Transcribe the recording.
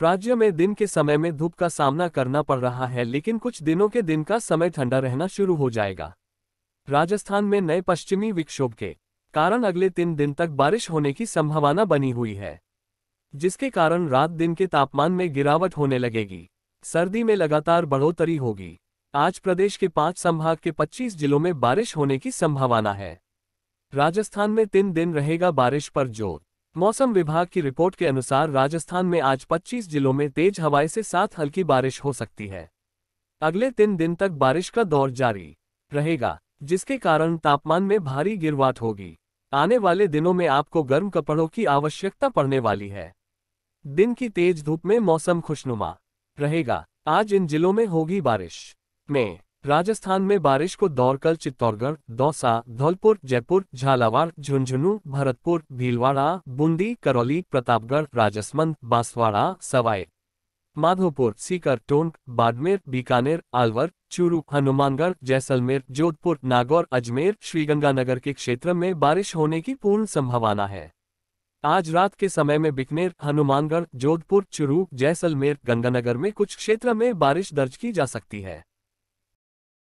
राज्य में दिन के समय में धूप का सामना करना पड़ रहा है, लेकिन कुछ दिनों के दिन का समय ठंडा रहना शुरू हो जाएगा। राजस्थान में नए पश्चिमी विक्षोभ के कारण अगले तीन दिन तक बारिश होने की संभावना बनी हुई है, जिसके कारण रात दिन के तापमान में गिरावट होने लगेगी। सर्दी में लगातार बढ़ोतरी होगी। आज प्रदेश के पाँच संभाग के 25 जिलों में बारिश होने की संभावना है। राजस्थान में तीन दिन रहेगा बारिश पर ज़ोर। मौसम विभाग की रिपोर्ट के अनुसार राजस्थान में आज 25 जिलों में तेज हवाएँ से साथ हल्की बारिश हो सकती है। अगले तीन दिन तक बारिश का दौर जारी रहेगा, जिसके कारण तापमान में भारी गिरवाट होगी। आने वाले दिनों में आपको गर्म कपड़ों की आवश्यकता पड़ने वाली है। दिन की तेज धूप में मौसम खुशनुमा रहेगा। आज इन जिलों में होगी बारिश। में राजस्थान में बारिश को दौड़कर चित्तौड़गढ़, दौसा, धौलपुर, जयपुर, झालावाड़, झुंझुनू, भरतपुर, भीलवाड़ा, बूंदी, करौली, प्रतापगढ़, राजसमंद, बांसवाड़ा, सवाई, माधोपुर, सीकर, टोंक, बाड़मेर, बीकानेर, अलवर, चूरू, हनुमानगढ़, जैसलमेर, जोधपुर, नागौर, अजमेर, श्रीगंगानगर के क्षेत्र में बारिश होने की पूर्ण संभावना है। आज रात के समय में बिकनेर, हनुमानगढ़, जोधपुर, चुरू, जैसलमेर, गंगानगर में कुछ क्षेत्र में बारिश दर्ज की जा सकती है।